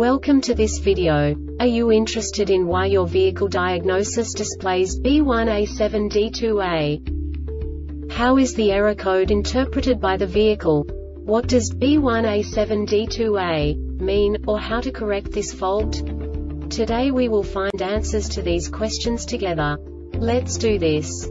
Welcome to this video. Are you interested in why your vehicle diagnosis displays B1A7D2A? How is the error code interpreted by the vehicle? What does B1A7D2A mean, or how to correct this fault? Today we will find answers to these questions together. Let's do this.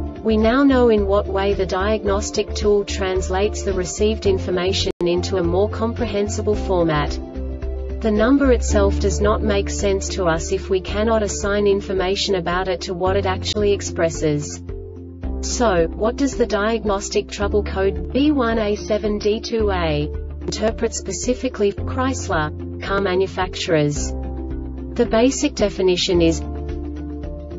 We now know in what way the diagnostic tool translates the received information into a more comprehensible format. The number itself does not make sense to us if we cannot assign information about it to what it actually expresses. So, what does the diagnostic trouble code B1A7D2A interpret specifically Chrysler car manufacturers? The basic definition is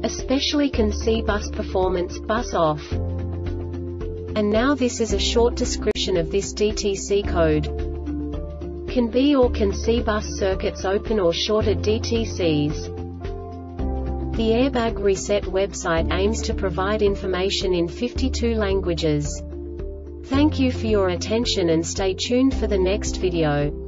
especially can C bus performance, bus off. And now this is a short description of this DTC code. Can B or can C bus circuits open or shorted DTCs? The Airbag Reset website aims to provide information in 52 languages. Thank you for your attention and stay tuned for the next video.